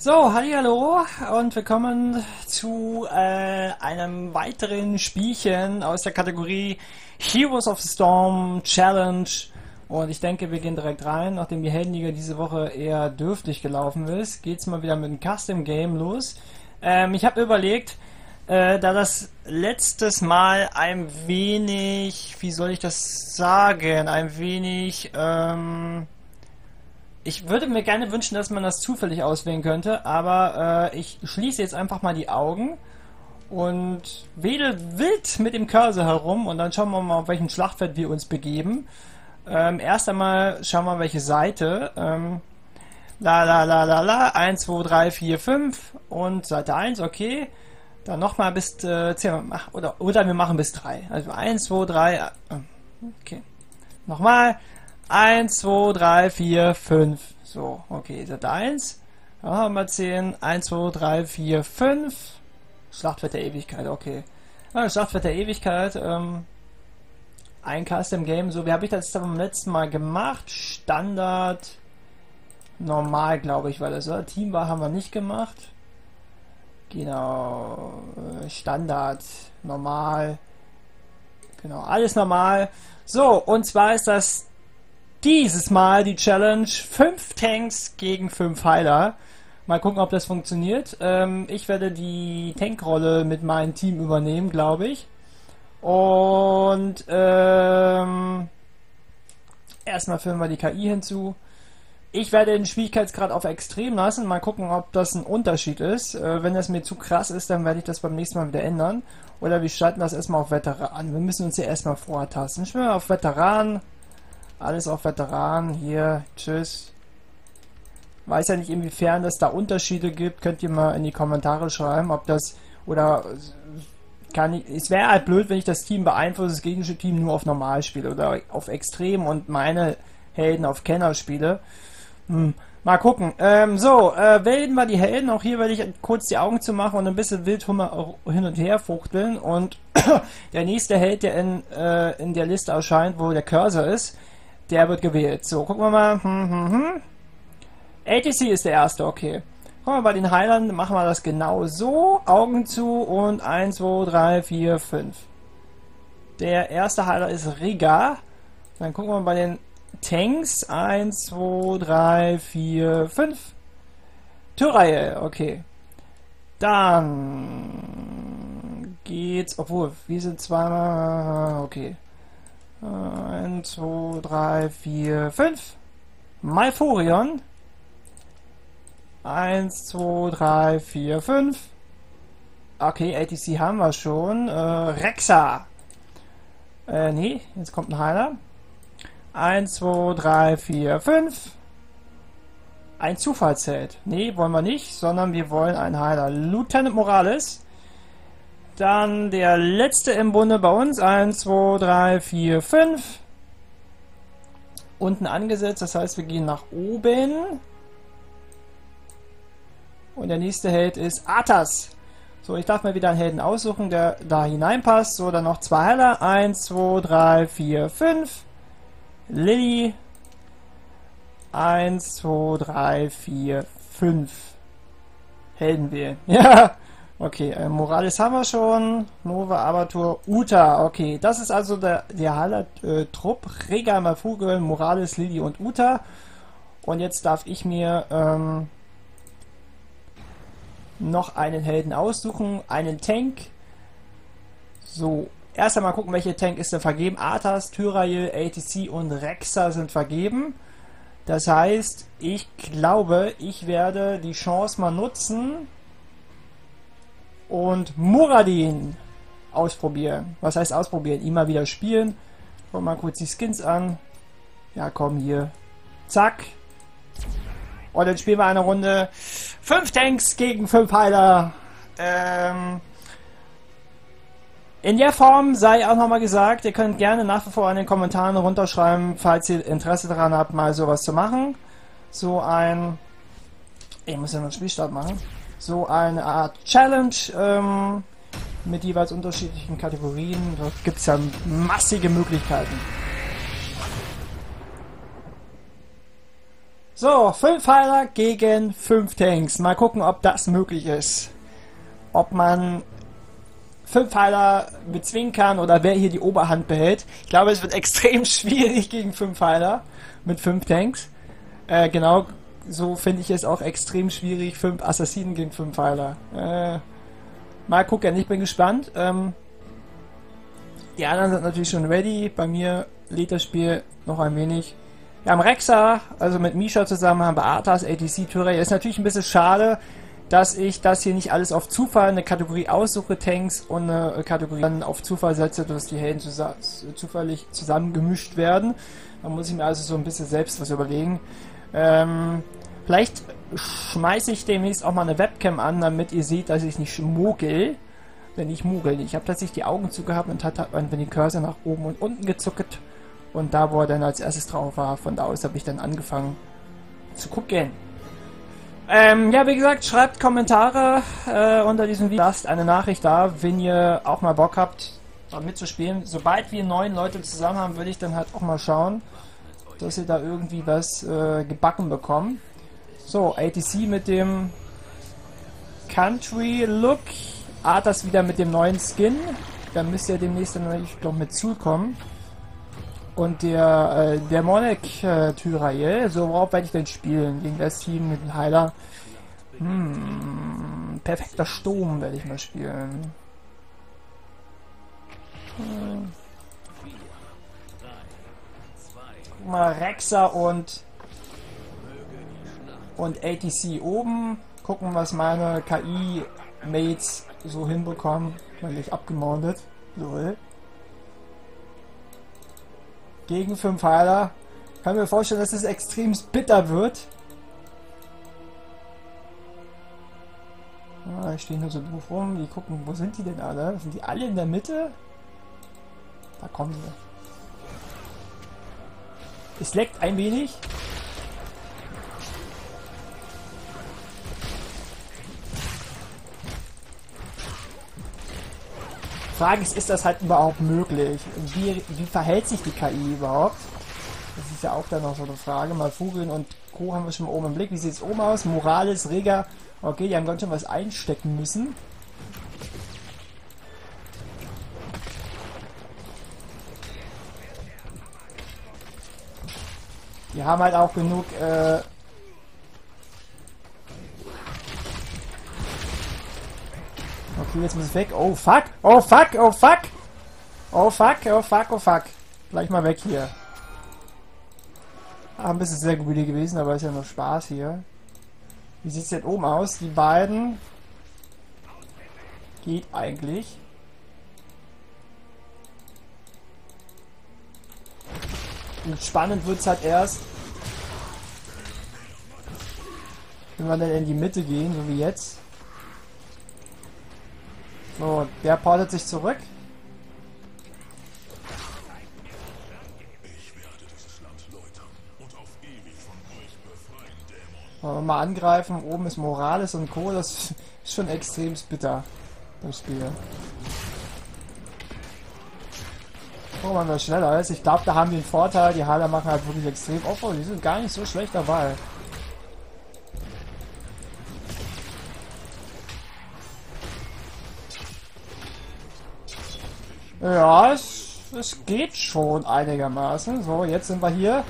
So, hallo und willkommen zu äh, einem weiteren Spielchen aus der Kategorie Heroes of the Storm Challenge. Und ich denke, wir gehen direkt rein. Nachdem die Heldenliga diese Woche eher dürftig gelaufen ist, geht's mal wieder mit einem Custom Game los. Ähm, ich habe überlegt, äh, da das letztes Mal ein wenig, wie soll ich das sagen, ein wenig, ähm, ich würde mir gerne wünschen, dass man das zufällig auswählen könnte, aber äh, ich schließe jetzt einfach mal die Augen und wedel wild mit dem Cursor herum und dann schauen wir mal, auf welchem Schlachtfeld wir uns begeben. Ähm, erst einmal schauen wir, welche Seite. Ähm, la la la la la, 1, 2, 3, 4, 5 und Seite 1, okay. Dann nochmal bis äh, 10, oder, oder wir machen bis 3. Also 1, 2, 3, äh, okay. Nochmal, 1, 2, 3, 4, 5. So, okay, Seite 1. Dann haben wir 10. 1, 2, 3, 4, 5. Schlachtfeld der Ewigkeit, okay. Ja, Schlachtfeld der Ewigkeit, ähm, ein Custom Game. So, wie habe ich das beim letzten Mal gemacht? Standard, normal, glaube ich, war das, oder? Teambar haben wir nicht gemacht. Genau, Standard, normal. Genau, alles normal. So, und zwar ist das dieses Mal die Challenge 5 Tanks gegen 5 Heiler. Mal gucken, ob das funktioniert. Ähm, ich werde die Tankrolle mit meinem Team übernehmen, glaube ich. Und ähm, erstmal führen wir die KI hinzu. Ich werde den Schwierigkeitsgrad auf extrem lassen. Mal gucken, ob das ein Unterschied ist. Äh, wenn das mir zu krass ist, dann werde ich das beim nächsten Mal wieder ändern. Oder wir schalten das erstmal auf Veteran. Wir müssen uns hier erstmal vortasten. Ich will auf Veteran. Alles auf Veteranen. Hier, tschüss. Weiß ja nicht, inwiefern es da Unterschiede gibt. Könnt ihr mal in die Kommentare schreiben, ob das oder kann ich. Es wäre halt blöd, wenn ich das Team beeinflusse, das gegnerische Team nur auf Normal spiele oder auf Extrem und meine Helden auf Kenner spiele. Hm. Mal gucken. Ähm, so, äh, wählen wir die Helden. Auch hier werde ich kurz die Augen zu machen und ein bisschen wild hin und her fuchteln. Und der nächste Held, der in, äh, in der Liste erscheint, wo der Cursor ist, der wird gewählt. So, gucken wir mal. Hm, hm, hm. ATC ist der erste, okay. Gucken wir bei den Heilern, machen wir das genau so. Augen zu und 1, 2, 3, 4, 5. Der erste Heiler ist Riga. Dann gucken wir bei den Tanks. 1, 2, 3, 4, 5. Tyrael, okay. Dann geht's, obwohl, wir sind zweimal, okay. 1, 2, 3, 4, 5. Malfurion. 1, 2, 3, 4, 5. Okay, ATC haben wir schon. Äh, Rexa. Äh, nee, jetzt kommt ein Heiler. 1, 2, 3, 4, 5. Ein Zufallszelt. Nee, wollen wir nicht, sondern wir wollen einen Heiler. Lieutenant Morales. Dann der letzte im Bunde bei uns. 1, 2, 3, 4, 5. Unten angesetzt, das heißt, wir gehen nach oben. Und der nächste Held ist Arthas. So, ich darf mir wieder einen Helden aussuchen, der da hineinpasst. So, dann noch zwei Heiler. 1, 2, 3, 4, 5. Lilly. 1, 2, 3, 4, 5. Helden wählen. Ja. Okay, äh, Morales haben wir schon. Nova, Abatur, Uta. Okay, das ist also der, der Haller-Trupp. Äh, Rega, Mafugel, Morales, Lili und Uta. Und jetzt darf ich mir ähm, noch einen Helden aussuchen. Einen Tank. So, erst einmal gucken, welche Tank ist denn vergeben. Arthas, Tyrael, ATC und Rexa sind vergeben. Das heißt, ich glaube, ich werde die Chance mal nutzen und Muradin ausprobieren. Was heißt ausprobieren? Immer wieder spielen. Guck mal kurz die Skins an. Ja, komm hier. Zack. Und dann spielen wir eine Runde. Fünf Tanks gegen fünf Heiler. Ähm, in der Form sei auch nochmal gesagt, ihr könnt gerne nach wie vor in den Kommentaren runterschreiben, falls ihr Interesse daran habt, mal sowas zu machen. So ein... Ich muss ja noch einen Spielstart machen so eine Art Challenge ähm, mit jeweils unterschiedlichen Kategorien. Da gibt es ja massige Möglichkeiten. So, 5 Heiler gegen 5 Tanks. Mal gucken, ob das möglich ist. Ob man 5 Heiler bezwingen kann oder wer hier die Oberhand behält. Ich glaube, es wird extrem schwierig gegen 5 Heiler mit 5 Tanks. Äh, genau, so finde ich es auch extrem schwierig. 5 Assassinen gegen 5 Heiler. Äh, mal gucken, ich bin gespannt. Ähm, die anderen sind natürlich schon ready. Bei mir lädt das Spiel noch ein wenig. Wir haben Rexa, also mit Misha zusammen haben wir Arthas, ATC, Tyrell. Ist natürlich ein bisschen schade, dass ich das hier nicht alles auf Zufall, eine Kategorie aussuche, Tanks und eine Kategorie dann auf Zufall setze, dass die Helden zusa zufällig zusammengemischt werden. Da muss ich mir also so ein bisschen selbst was überlegen. Ähm, vielleicht schmeiße ich demnächst auch mal eine Webcam an, damit ihr seht, dass ich nicht mogel. Wenn ich mogel. Ich habe tatsächlich die Augen zugehabt und hat, wenn die Cursor nach oben und unten gezuckt. Und da, wo er dann als erstes drauf war, von da aus habe ich dann angefangen zu gucken. Ähm, ja, wie gesagt, schreibt Kommentare äh, unter diesem Video. Lasst eine Nachricht da, wenn ihr auch mal Bock habt, da mitzuspielen. Sobald wir neun Leute zusammen haben, würde ich dann halt auch mal schauen, dass ihr da irgendwie was äh, gebacken bekommt. So, ATC mit dem Country Look. Arthas wieder mit dem neuen Skin. Da müsst ihr demnächst dann natürlich noch mit zukommen. Und der äh, Demonic äh, Tyrael, so worauf werde ich denn spielen? Gegen das Team mit dem Heiler. Hm, perfekter Sturm werde ich mal spielen. Hm. Guck mal, Rexa und und ATC oben. Gucken, was meine KI-Mates so hinbekommen. Ich abgemordet. Lol gegen 5 Heiler. Kann mir vorstellen, dass es extrem bitter wird. Ah, die stehen nur so doof rum. Die gucken, wo sind die denn alle? Sind die alle in der Mitte? Da kommen sie. Es leckt ein wenig. Frage ist, ist das halt überhaupt möglich? Wie, wie verhält sich die KI überhaupt? Das ist ja auch dann noch so eine Frage. Mal Fugeln und Co. haben wir schon mal oben im Blick. Wie sieht es oben aus? Morales, Rega. Okay, die haben ganz schön was einstecken müssen. Die haben halt auch genug äh, Okay, jetzt muss es weg. Oh fuck! Oh fuck! Oh fuck! Oh fuck! Oh fuck! Oh fuck! Gleich mal weg hier. Ah, ein bisschen sehr gut gewesen, aber ist ja nur Spaß hier. Wie sieht es denn oben aus? Die beiden. Geht eigentlich. Und spannend wird es halt erst, wenn wir dann in die Mitte gehen, so wie jetzt. So, der portet sich zurück. Wollen wir mal angreifen. Oben ist Morales und Co. Das ist schon extrem bitter. Das Spiel. Wir mal, wer schneller ist. Ich glaube, da haben wir einen Vorteil. Die Heiler machen halt wirklich extrem Opfer. Die sind gar nicht so schlecht dabei. Ja, es, es geht schon einigermaßen. So, jetzt sind wir hier.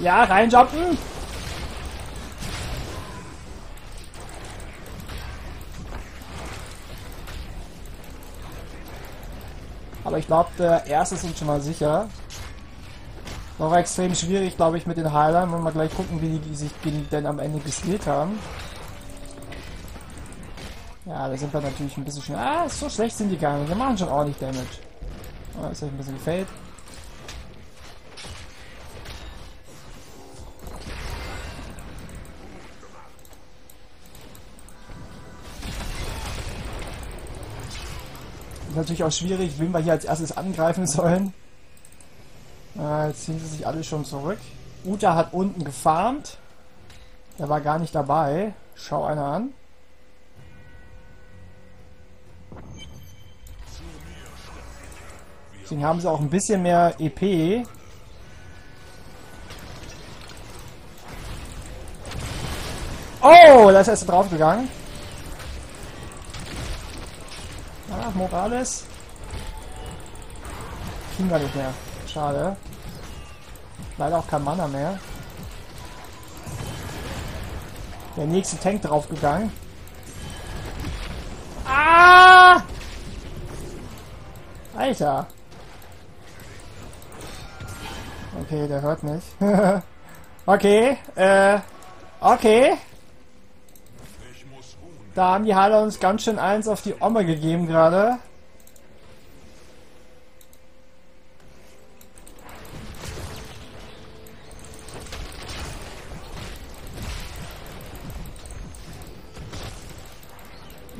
Ja, reinjumpen. Aber ich glaube, der erste sind schon mal sicher. Noch extrem schwierig, glaube ich, mit den Heilern. Wollen wir gleich gucken, wie die sich denn am Ende gespielt haben. Ja, da sind wir natürlich ein bisschen schnell. Ah, so schlecht sind die gar nicht. Die machen schon ordentlich Damage. Oh, ist euch ein bisschen gefällt. Ist natürlich auch schwierig, wen wir hier als erstes angreifen sollen. Äh, jetzt ziehen sie sich alle schon zurück. Uta hat unten gefarmt. Der war gar nicht dabei. Schau einer an. Deswegen haben sie auch ein bisschen mehr EP. Oh, da ist erst draufgegangen. Ah, Morales. Kriegen wir nicht mehr. Schade. Leider auch kein Mana mehr. Der nächste Tank draufgegangen. Ah! Alter. Okay, der hört nicht. okay, äh, okay. Da haben die Heiler uns ganz schön eins auf die Omme gegeben gerade.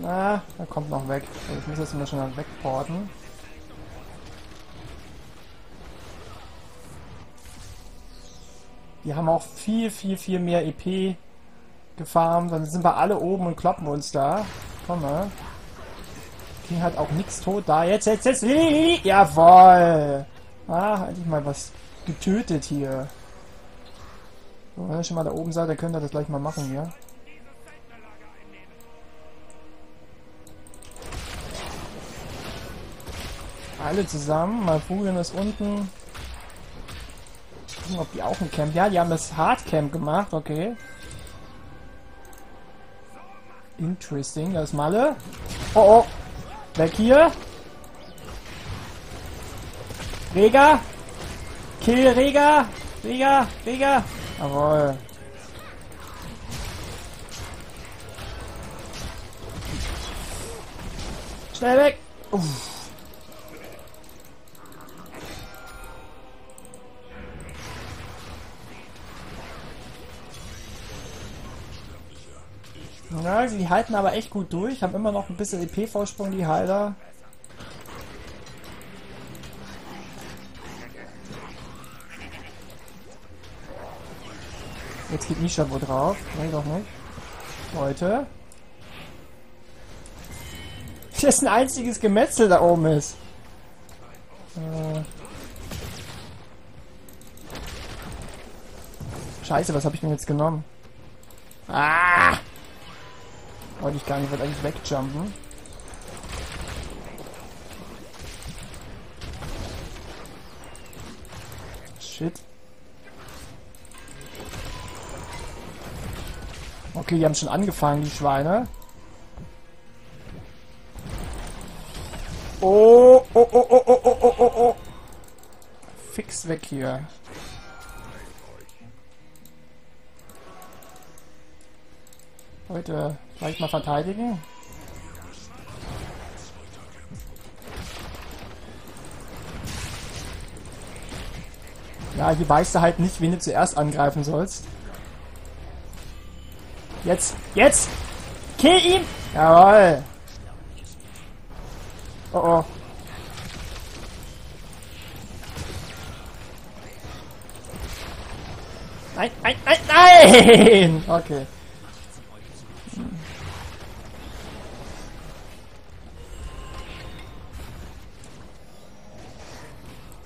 Na, er kommt noch weg. Ich muss jetzt mal schon wegporten. Die haben auch viel, viel, viel mehr EP gefarmt. Dann sind wir alle oben und kloppen uns da. Komm mal. King hat auch nichts tot da. Jetzt, jetzt, jetzt. Jawoll. Ah, endlich mal was getötet hier. So, wenn ihr schon mal da oben seid, dann könnt ihr das gleich mal machen hier. Alle zusammen. Mal Furien ist unten. Gucken, ob die auch ein Camp. Ja, die haben das Hardcamp gemacht, okay. Interesting, das ist Malle. Oh oh. Weg hier. Rega. Kill Rega. Rega. Rega. Jawohl. Schnell weg. Uff. Ja, sie halten aber echt gut durch, haben immer noch ein bisschen EP-Vorsprung, die Heiler. Jetzt geht Nisha wohl drauf. Nein, doch nicht. Leute. Das ist ein einziges Gemetzel da oben ist. Äh. Scheiße, was habe ich mir jetzt genommen? Ah! Wollte ich gar nicht, wollte eigentlich wegjumpen. Shit. Okay, die haben schon angefangen, die Schweine. Oh, Oh, oh, oh, oh, oh, oh, oh, oh. Fix weg hier. Leute, Vielleicht mal verteidigen. Ja, hier weißt du halt nicht, wen du zuerst angreifen sollst. Jetzt, jetzt! Kill ihn! Jawoll! Oh oh. Nein, nein, nein, nein! Okay.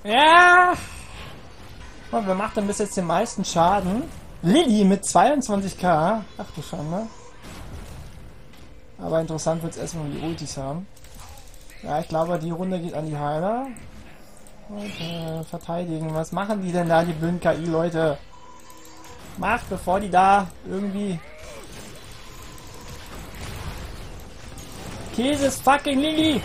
Ja! Und wer macht denn bis jetzt den meisten Schaden? Lilly mit 22k. Ach du Schande. Aber interessant wird es erstmal, wenn die Ultis haben. Ja, ich glaube, die Runde geht an die Heiler. Und äh, verteidigen. Was machen die denn da, die blöden KI-Leute? Macht, bevor die da irgendwie... Käse fucking Lilly!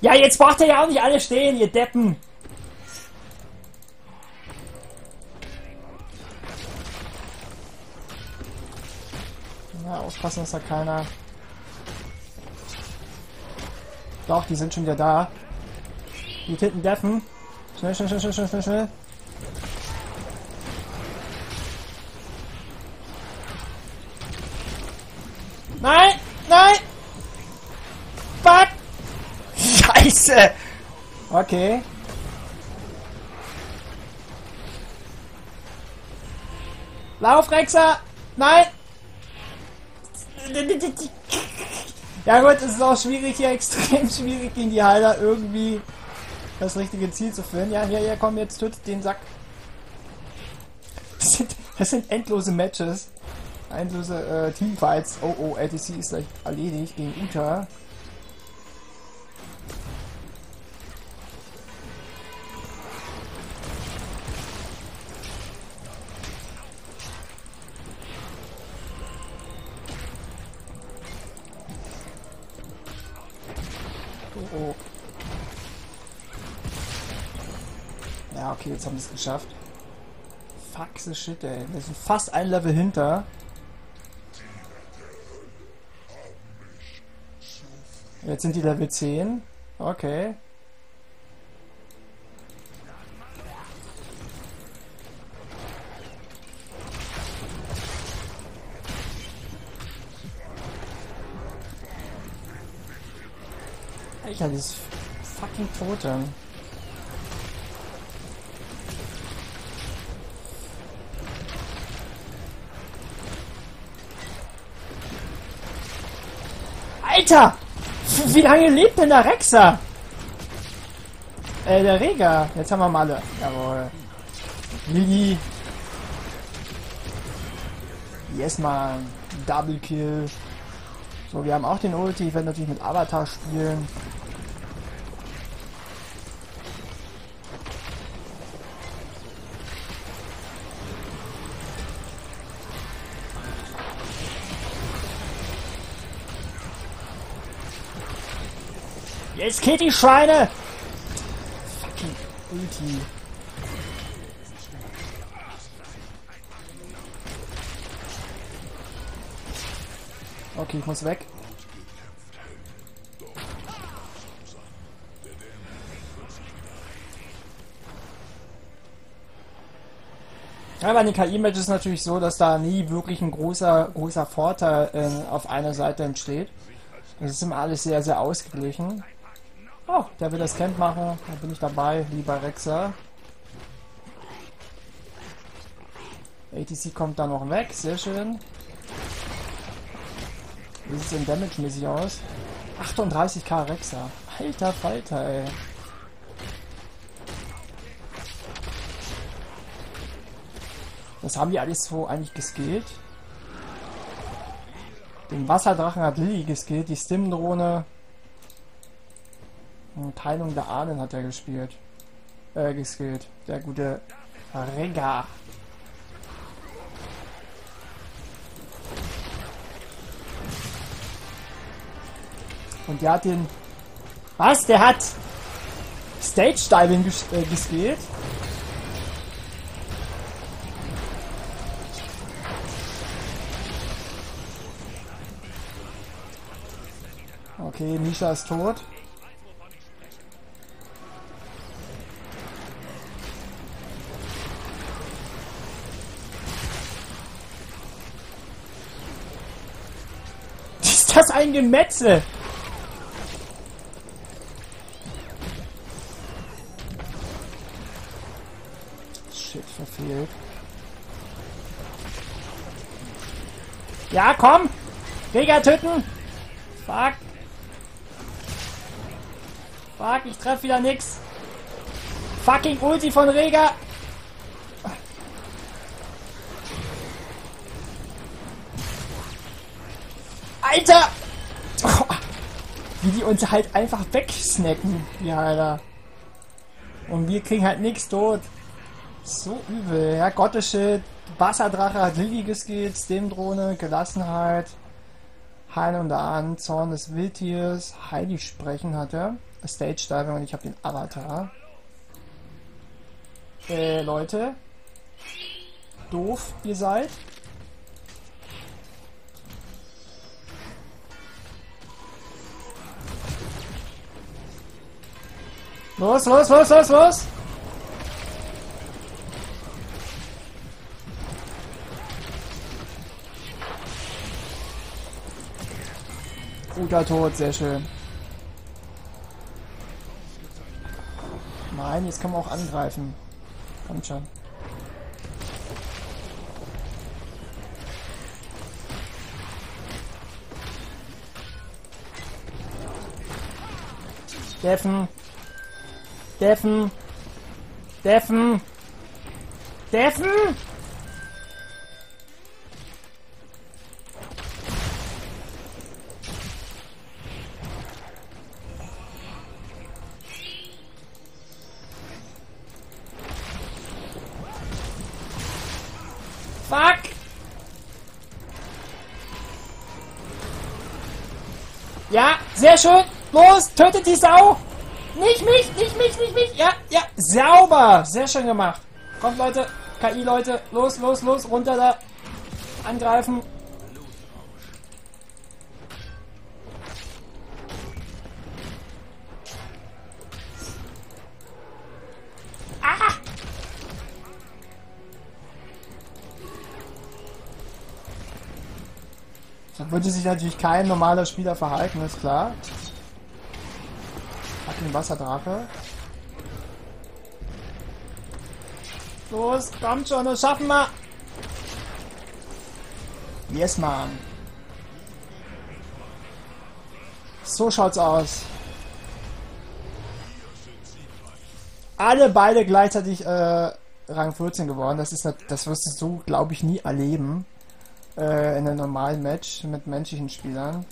Ja, jetzt macht ihr ja auch nicht alle stehen, ihr Deppen! Ja, aufpassen, dass da keiner... Doch, die sind schon wieder da. Die hinten deffen. Schnell, schnell, schnell, schnell, schnell, schnell. Nein! Nein! Scheiße! Okay. Lauf, Rexer! Nein! Ja gut, es ist auch schwierig hier, extrem schwierig gegen die Heiler irgendwie das richtige Ziel zu finden. Ja, hier, hier, komm, jetzt tötet den Sack. Das sind, das sind endlose Matches. Endlose äh, Teamfights. Oh, oh, LTC ist gleich erledigt gegen Uta. Geschafft. Fuck shit, ey. Wir sind fast ein Level hinter. Jetzt sind die Level 10. Okay. Alter, dieses fucking Totem. Alter! Wie lange lebt denn der Rexer? Äh, der Rega. Jetzt haben wir mal alle. Jawohl. Lili. Yes, man. Double Kill. So, wir haben auch den Ulti. Ich werde natürlich mit Avatar spielen. Jetzt geht die Schweine! Fucking Ulti. Okay, ich muss weg. Ja, bei den KI-Matches ist natürlich so, dass da nie wirklich ein großer, großer Vorteil äh, auf einer Seite entsteht. Es ist immer alles sehr, sehr ausgeglichen. Oh, der will das Camp machen. Da bin ich dabei, lieber Rexer. ATC kommt da noch weg, sehr schön. Wie sieht es denn damage-mäßig aus? 38k Rexer. Alter Falter, ey. Was haben die alles so eigentlich geskillt? Den Wasserdrachen hat Lilly geskillt, die Stim-Drohne Teilung der Ahnen hat er gespielt. Äh, geskillt. Der gute Rega. Und der hat den... Was? Der hat Stage Diving ges äh, gespielt? Okay, Misha ist tot. Ein Gemetzel? Shit, verfehlt. Ja, komm! Rega töten! Fuck! Fuck, ich treffe wieder nix! Fucking Ulti von Rega! Alter! Wie die uns halt einfach wegsnacken, die Alter. Und wir kriegen halt nichts tot. So übel. Ja, Gotteschild, Wasserdrache hat Lilly geskillt, Stem-Drohne, Gelassenheit, Heilen und an, Zorn des Wildtiers, Heidi sprechen hat er. Stage Diving und ich habe den Avatar. Äh, Leute. Doof, ihr seid. Los, los, los, los, los! Guter Tod, sehr schön. Nein, jetzt kann man auch angreifen. Kommt schon. Deffen. Deffen. Deffen. Deffen. Fuck! Ja, sehr schön. Los, tötet die Sau. Nicht mich, nicht mich, nicht mich. Ja, ja, sauber. Sehr schön gemacht. Kommt, Leute. KI-Leute. Los, los, los. Runter da. Angreifen. Ah! So würde sich natürlich kein normaler Spieler verhalten, ist klar. Den Wasserdrache. Los, kommt schon, das schaffen wir. Yes, man. So schaut's aus. Alle beide gleichzeitig äh, Rang 14 geworden. Das ist das wirst du so, glaube ich, nie erleben äh, in einem normalen Match mit menschlichen Spielern.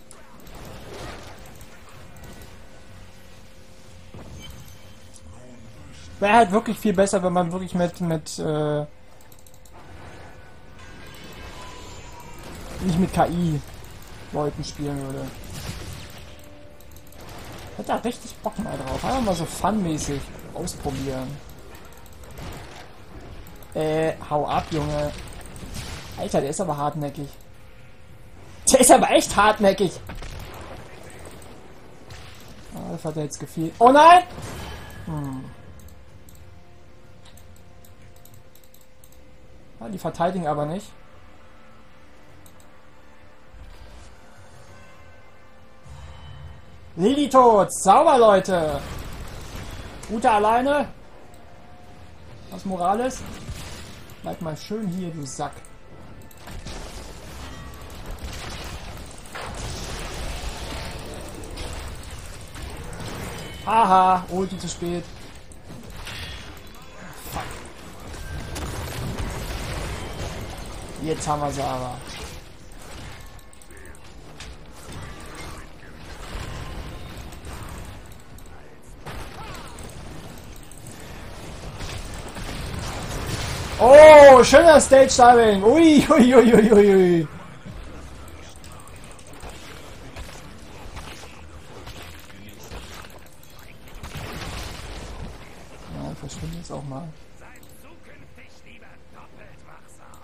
Wäre halt wirklich viel besser, wenn man wirklich mit, mit äh, nicht mit KI Leuten spielen würde. Hätte da richtig Bock mal drauf. Einfach mal so funmäßig ausprobieren. Äh, hau ab, Junge. Alter, der ist aber hartnäckig. Der ist aber echt hartnäckig. Ah, das hat er jetzt gefehlt. Oh nein! Hm. Die verteidigen aber nicht. Lili tot! Sauber, Leute! Gute alleine. Was Morales? Bleib mal schön hier, du Sack. Haha, Ulti zu spät. Jetzt haben wir sie aber. Oh, schöner Stage Diving. Ui, ui, ui, ui, ui, ui. Ja, verschwinde jetzt auch mal. Seid zukünftig lieber doppelt wachsam.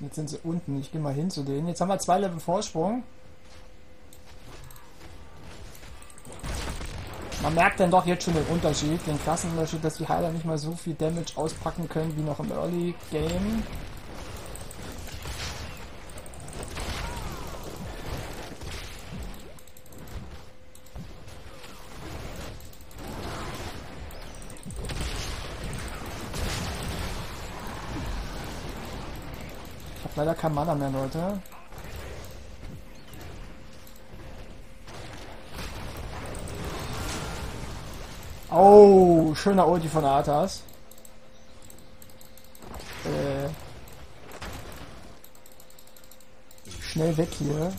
Jetzt sind sie unten. Ich gehe mal hin zu denen. Jetzt haben wir zwei Level Vorsprung. Man merkt dann doch jetzt schon den Unterschied, den Klassenunterschied, dass die Heiler nicht mal so viel Damage auspacken können wie noch im Early Game. Leider kein Mana mehr, Leute. Oh, schöner Ulti von Arthas. Äh, schnell weg hier.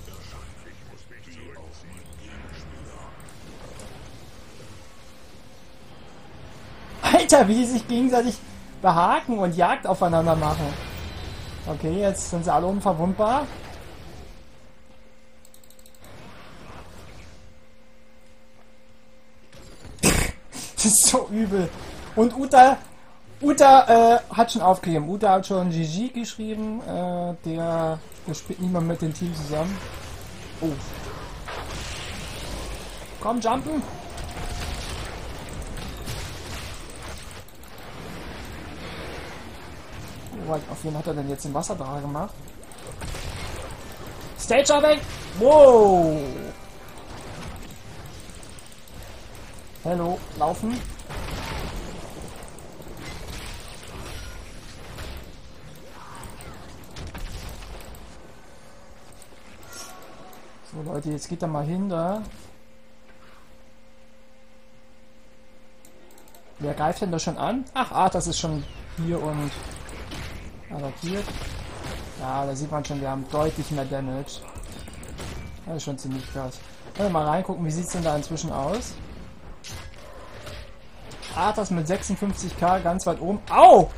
Alter, wie die sich gegenseitig behaken und Jagd aufeinander machen. Okay, jetzt sind sie alle unverwundbar. das ist so übel. Und Uta, Uta äh, hat schon aufgegeben. Uta hat schon GG geschrieben. Äh, der, der spielt mehr mit dem Team zusammen. Oh. Komm, jumpen. Wobei, auf wen hat er denn jetzt den Wasserdrache gemacht? Stage Jumping! Wow! Hallo, laufen. So Leute, jetzt geht er mal hin da. Wer greift denn da schon an? Ach, ah, das ist schon hier und attackiert. Ja, da sieht man schon, wir haben deutlich mehr Damage. Das ist schon ziemlich krass. Können wir mal reingucken, wie sieht es denn da inzwischen aus? Arthas mit 56k ganz weit oben. Au!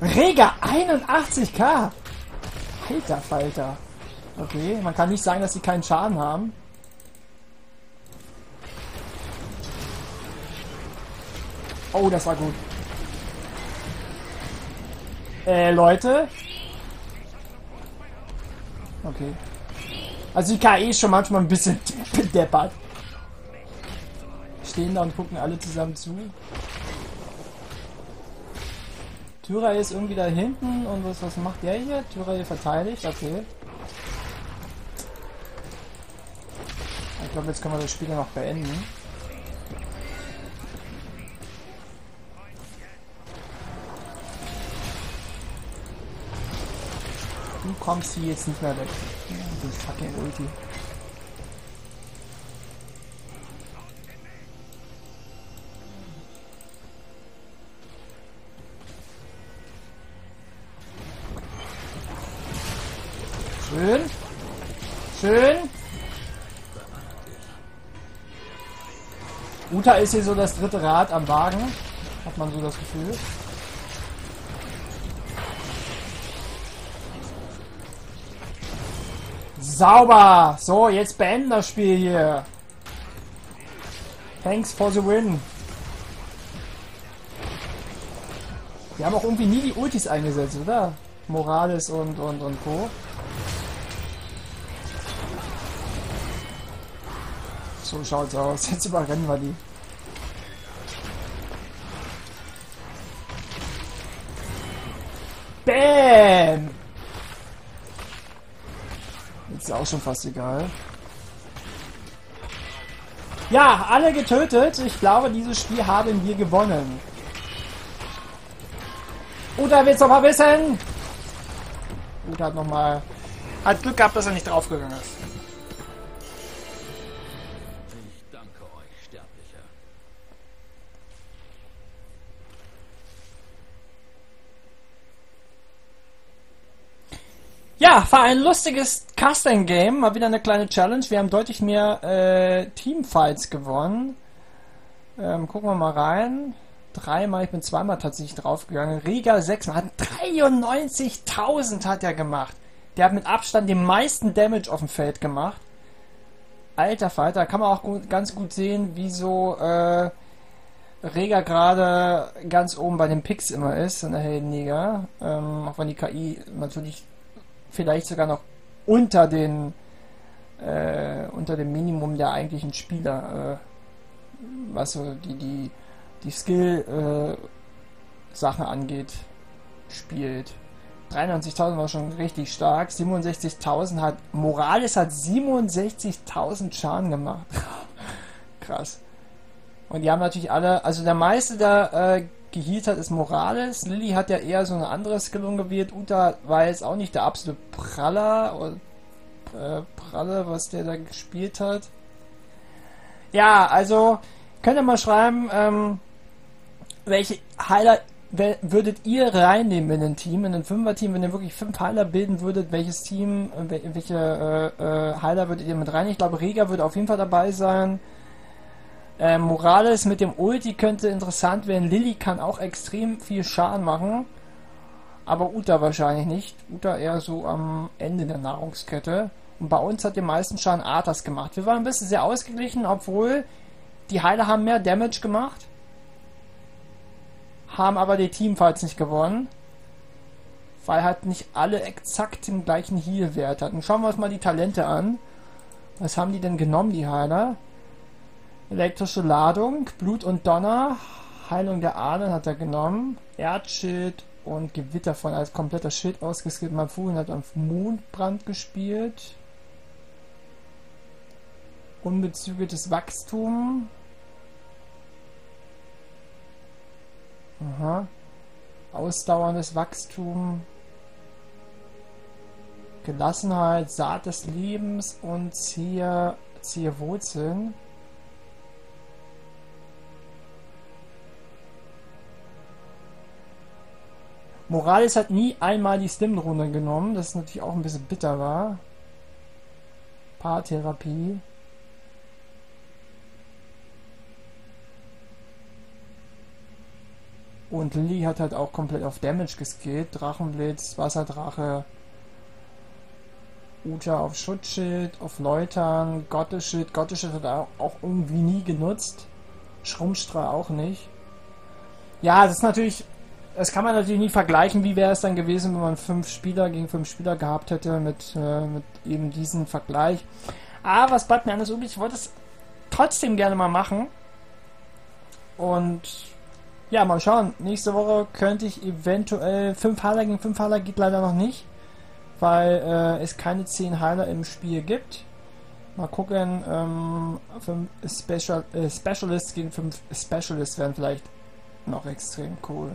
Rega 81k! Alter Falter. Okay, man kann nicht sagen, dass sie keinen Schaden haben. Oh, das war gut. Äh, Leute. Okay. Also die KI ist schon manchmal ein bisschen bedeppert. Stehen da und gucken alle zusammen zu. Tyra ist irgendwie da hinten und was, was macht der hier? Tyra hier verteidigt, okay. Ich glaube, jetzt können wir das Spiel noch beenden. Kommst hier jetzt nicht mehr weg. Du fucking Ulti. Schön. Schön. Uta ist hier so das dritte Rad am Wagen. Hat man so das Gefühl. Sauber! So, jetzt beenden das Spiel hier. Thanks for the win. Wir haben auch irgendwie nie die Ultis eingesetzt, oder? Morales und, und, und Co. So schaut's aus. Jetzt überrennen wir die. Bam! Ist auch schon fast egal. Ja, alle getötet. Ich glaube, dieses Spiel haben wir gewonnen. Uta will's noch mal wissen. Uta hat noch mal hat Glück gehabt, dass er nicht draufgegangen ist. Ja, war ein lustiges Casting-Game. Mal wieder eine kleine Challenge. Wir haben deutlich mehr äh, Teamfights gewonnen. Ähm, gucken wir mal rein. Dreimal, ich bin zweimal tatsächlich draufgegangen. Riga sechsmal. Hat 93.000 hat er gemacht. Der hat mit Abstand den meisten Damage auf dem Feld gemacht. Alter Falter, kann man auch gut, ganz gut sehen, wie so äh, Rega gerade ganz oben bei den Picks immer ist in der Heldenliga. Ähm, auch wenn die KI natürlich vielleicht sogar noch unter den äh, unter dem Minimum der eigentlichen Spieler, äh, was so die die die Skill äh, angeht, spielt. 93.000 war schon richtig stark. 67.000 hat Morales hat 67.000 Schaden gemacht. Krass. Und die haben natürlich alle, also der meiste, der gehealt hat, ist Morales. Lilly hat ja eher so eine andere Skillung gewählt. Uta war jetzt auch nicht der absolute Praller oder äh, Pralle, was der da gespielt hat. Ja, also könnt ihr mal schreiben, ähm, welche Heiler würdet ihr reinnehmen in ein Team, in ein Fünfer-Team, wenn ihr wirklich fünf Heiler bilden würdet, welches Team, äh, wel- welche äh, äh, Heiler würdet ihr mit rein? Ich glaube, Rega würde auf jeden Fall dabei sein. Ähm, Morales mit dem Ulti könnte interessant werden. Lilly kann auch extrem viel Schaden machen. Aber Uta wahrscheinlich nicht. Uta eher so am Ende der Nahrungskette. Und bei uns hat den meisten Schaden Arthas gemacht. Wir waren ein bisschen sehr ausgeglichen, obwohl die Heiler haben mehr Damage gemacht. Haben aber die Teamfights nicht gewonnen. Weil halt nicht alle exakt den gleichen Heal-Wert hatten. Schauen wir uns mal die Talente an. Was haben die denn genommen, die Heiler? Elektrische Ladung, Blut und Donner, Heilung der Ahnen hat er genommen, Erdschild und Gewitter von als kompletter Schild ausgeskippt. Mafurin hat auf Mondbrand gespielt. Unbezügeltes Wachstum. Aha. Ausdauerndes Wachstum. Gelassenheit, Saat des Lebens und ziehe, ziehe Wurzeln. Morales hat nie einmal die Slim-Runde genommen, das natürlich auch ein bisschen bitter war. Paartherapie. Und Lilly hat halt auch komplett auf Damage geskillt. Drachenblitz, Wasserdrache. Uta auf Schutzschild, auf Läutern, Gotteschild. Gotteschild hat er auch irgendwie nie genutzt. Schrumpfstrahl auch nicht. Ja, das ist natürlich. Das kann man natürlich nie vergleichen, wie wäre es dann gewesen, wenn man fünf Spieler gegen fünf Spieler gehabt hätte mit, äh, mit eben diesem Vergleich. Aber was bleibt mir anders übrig? Ich wollte es trotzdem gerne mal machen. Und ja, mal schauen. Nächste Woche könnte ich eventuell 5 Heiler gegen 5 Heiler geht leider noch nicht, weil äh, es keine 10 Heiler im Spiel gibt. Mal gucken, ähm, 5 Special, äh, Specialists gegen 5 Specialists wären vielleicht noch extrem cool.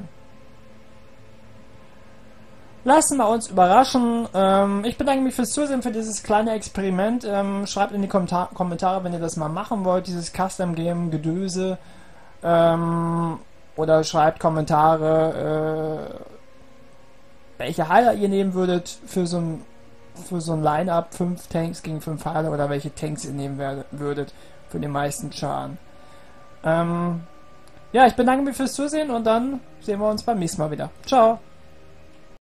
Lassen wir uns überraschen. Ähm, ich bedanke mich fürs Zusehen für dieses kleine Experiment. Ähm, schreibt in die Kommentar Kommentare, wenn ihr das mal machen wollt, dieses Custom Game Gedöse. Ähm, oder schreibt Kommentare, äh, welche Heiler ihr nehmen würdet für so ein für so ein Line-Up 5 Tanks gegen 5 Heiler oder welche Tanks ihr nehmen würdet für den meisten Schaden. Ähm, ja, ich bedanke mich fürs Zusehen und dann sehen wir uns beim nächsten Mal wieder. Ciao!